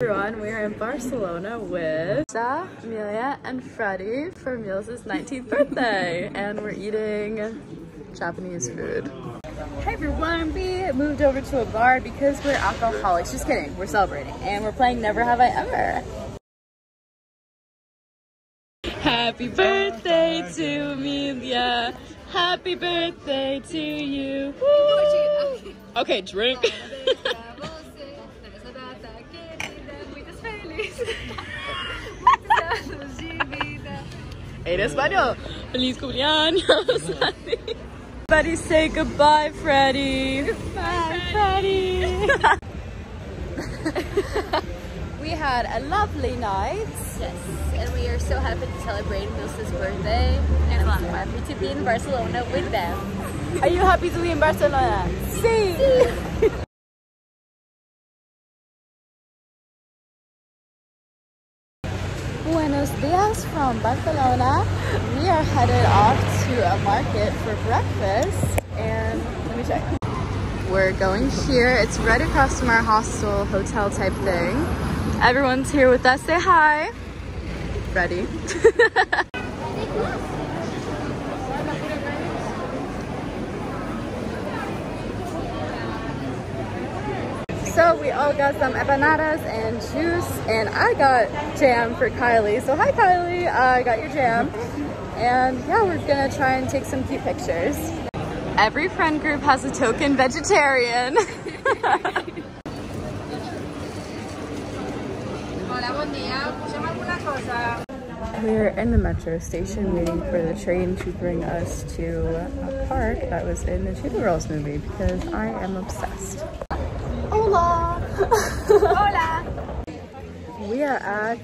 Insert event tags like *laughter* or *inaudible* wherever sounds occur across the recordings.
everyone, we are in Barcelona with Sa, Amelia, and Freddie for Emilia's 19th birthday, and we're eating Japanese food. Hey everyone, we moved over to a bar because we're alcoholics. Just kidding, we're celebrating, and we're playing Never Have I Ever. Happy birthday to Amelia. Happy birthday to you. Woo! Okay, drink. Oh, En español. Feliz cumpleaños. Everybody say goodbye, Freddie. Goodbye, Freddie. *laughs* we had a lovely night. Yes, and we are so happy to celebrate Milsa's birthday, and I'm so happy to be in Barcelona with them. Are you happy to be in Barcelona? Sí. Buenos *laughs* from Barcelona. We are headed off to a market for breakfast and let me check. We're going here. It's right across from our hostel hotel type thing. Everyone's here with us. Say hi. Ready. *laughs* We all got some empanadas and juice and I got jam for Kylie. So hi Kylie, I got your jam. And yeah, we're gonna try and take some cute pictures. Every friend group has a token vegetarian. *laughs* We're in the metro station waiting for the train to bring us to a park that was in the Cheetah Girls movie because I am obsessed. Hola! Hola! We are at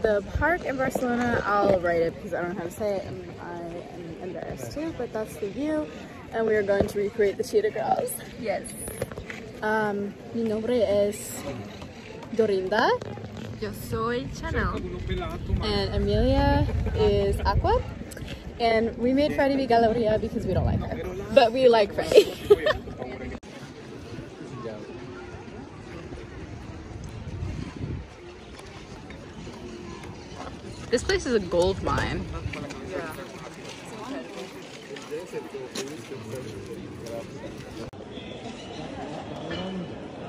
the park in Barcelona. I'll write it because I don't know how to say it and I am embarrassed too, but that's the view. And we are going to recreate the Cheetah Girls. Yes. Um, mi nombre es Dorinda Yo soy Chanel. and Amelia is Aqua. And we made Freddie be Galleria because we don't like her. But we like Freddie. *laughs* this place is a gold mine. I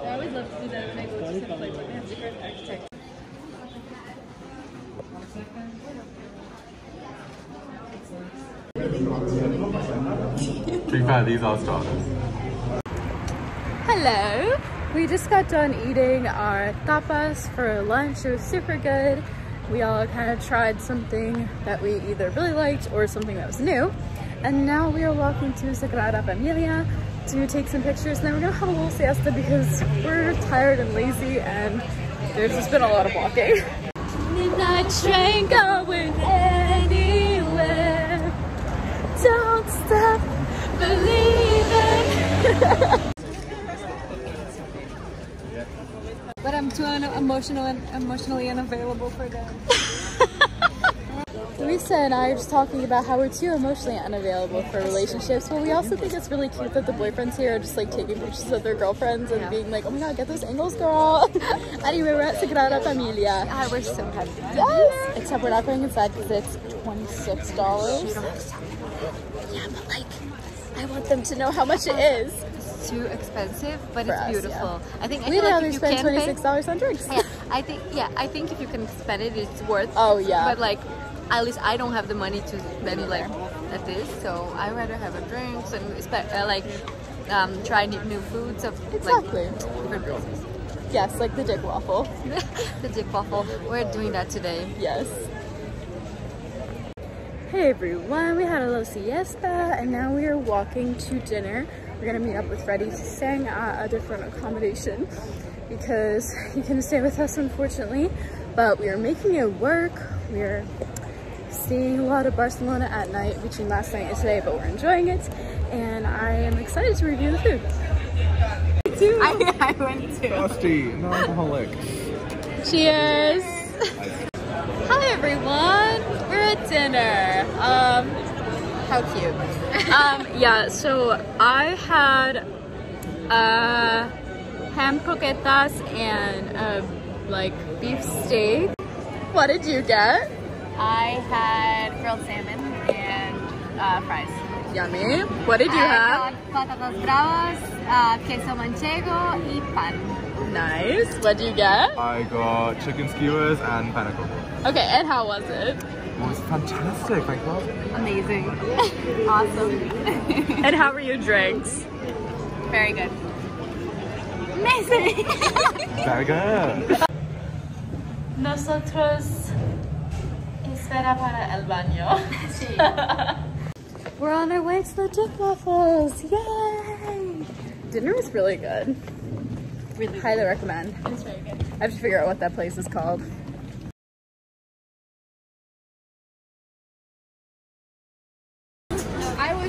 always love to do that when I go to some place where they have different architecture. Drink five, these all starters. Hello! We just got done eating our tapas for lunch. It was super good. We all kind of tried something that we either really liked or something that was new. And now we are walking to Sagrada Familia to take some pictures. And then we're gonna have a little siesta because we're tired and lazy and there's just been a lot of walking. Midnight train going anywhere. Don't stop believing. *laughs* But I'm too un- emotional and emotionally unavailable for them. *laughs* Lisa and I are just talking about how we're too emotionally unavailable for relationships, but we also think it's really cute that the boyfriends here are just like taking pictures of their girlfriends and being like, oh my god, get those angles, girl. *laughs* anyway, we're at Sagrada Familia. Ah, we're so happy. Yes! Except we're not going inside because it's $26. Yeah, but like, I want them to know how much it is. Too expensive, but For it's us, beautiful. I think I We'd feel like if you spend $26 on drinks. yeah, I think yeah, I think if you can spend it, it's worth. Oh, yeah. But like, at least I don't have the money to spend like at this, so I rather have a drink and uh, like um, try new, new foods of Exactly. like different places. Yes, like the dick waffle. *laughs* the dick waffle. We're doing that today. Yes. Hey everyone, we had a little siesta and now we are walking to dinner. We're gonna meet up with Freddie staying at a different accommodation because he couldn't stay with us unfortunately, but we are making it work. We're seeing a lot of Barcelona at night between last night and today, but we're enjoying it and I am excited to review the food. I, *laughs* I went to. Dusty, non-alcoholic. Cheers! Hi everyone! We're at dinner. Um, how cute. Um, yeah, so I had uh, ham croquetas and uh, like beef steak. What did you get? I had grilled salmon and uh, fries. Yummy. What did you have? got patatas bravas, uh, queso manchego, y pan. Nice. What did you get? I got chicken skewers and pineapple. Okay, and how was it? It was fantastic. Thank God. Amazing. *laughs* awesome. *laughs* And how were your drinks? Very good. Amazing. Very good. *laughs* Nosotros espera para el baño. We're on our way to the Dick Waffles. Yay! Dinner was really good. really Highly recommend. It's very good. I have to figure out what that place is called.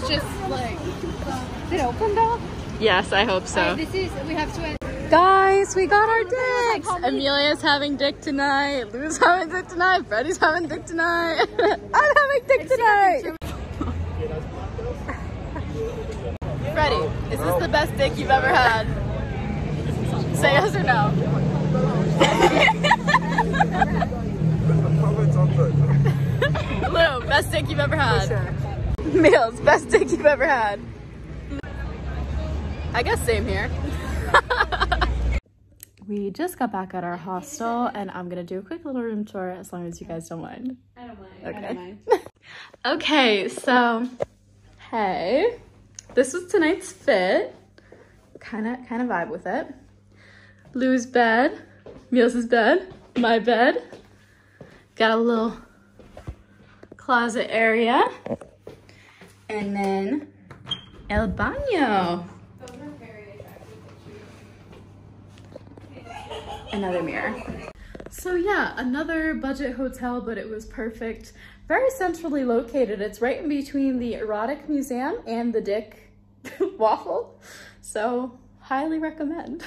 I just like, is it open though? Yes, I hope so. this is, we have to, Guys, we got our dicks! Amelia's having dick tonight. Lou's having dick tonight. Freddie's having dick tonight. *laughs* I'm having dick tonight. Freddie, is this the best dick you've ever had? Say yes or no. *laughs* *laughs* Lou, best dick you've ever had. *laughs* Meals, best steak you've ever had. I guess same here. *laughs* we just got back at our hostel and I'm gonna do a quick little room tour as long as you guys don't mind. I don't mind. Okay. I don't mind. *laughs* Okay, so hey, this was tonight's fit. Kind of, kind of vibe with it. Lou's bed, Meals' bed, my bed. Got a little closet area, and then el baño. Another mirror. So yeah, another budget hotel, but it was perfect. Very centrally located. It's right in between the Erotic Museum and the Dick *laughs* Waffle. So highly recommend.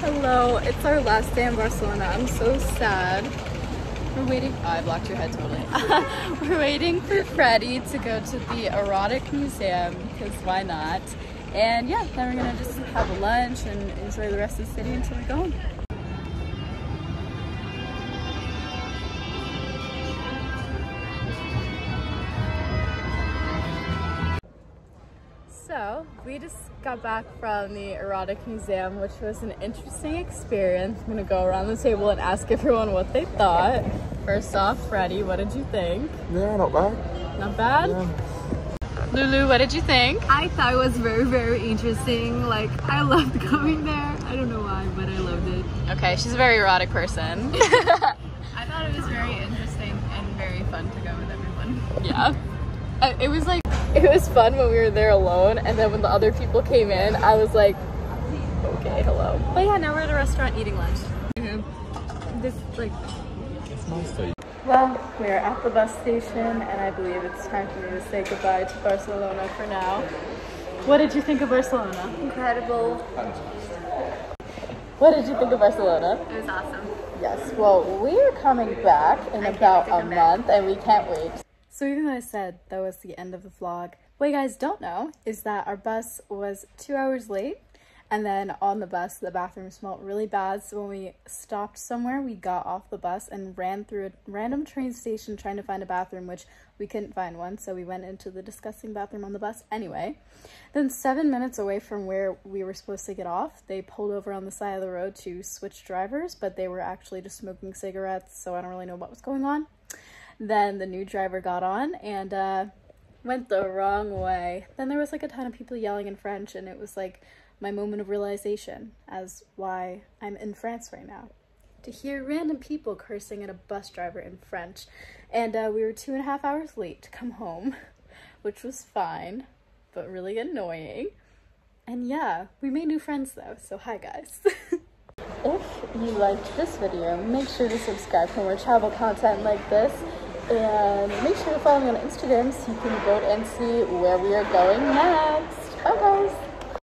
Hello, it's our last day in Barcelona. I'm so sad. We're waiting. Oh, I blocked your head totally. *laughs* We're waiting for Freddie to go to the Erotic Museum because why not? And yeah, then we're gonna just have a lunch and enjoy the rest of the city until we go home. We just got back from the Erotic Museum, which was an interesting experience. I'm gonna go around the table and ask everyone what they thought. First off, Freddie, what did you think? Yeah, not bad. Not bad? Yeah. Lulu, what did you think? I thought it was very, very interesting. Like, I loved going there. I don't know why, but I loved it. Okay, she's a very erotic person. *laughs* *laughs* I thought it was very interesting and very fun to go with everyone. yeah. It was like, *laughs* it was fun when we were there alone, and then when the other people came in, I was like, okay, hello. But yeah, now we're at a restaurant eating lunch. Mm-hmm. This, like, It's nice though. Well, we are at the bus station, and I believe it's time for me to say goodbye to Barcelona for now. What did you think of Barcelona? Incredible. What did you think of Barcelona? It was awesome. Yes, well, we are coming back in can't about a come back. month, and we can't wait. So, even though I said that was the end of the vlog, what you guys don't know is that our bus was two hours late. And then on the bus, the bathroom smelled really bad. So when we stopped somewhere, we got off the bus and ran through a random train station trying to find a bathroom, which we couldn't find one. So we went into the disgusting bathroom on the bus anyway. Then, seven minutes away from where we were supposed to get off, they pulled over on the side of the road to switch drivers, but they were actually just smoking cigarettes. So I don't really know what was going on. Then the new driver got on and uh, went the wrong way. Then there was like a ton of people yelling in French, and it was like my moment of realization as why I'm in France right now. To hear random people cursing at a bus driver in French, and uh, we were two and a half hours late to come home, *laughs* which was fine, but really annoying. And yeah, we made new friends though, so hi guys. *laughs* if you liked this video, make sure to subscribe for more travel content like this. And make sure to follow me on Instagram so you can vote and see where we are going next. Bye guys!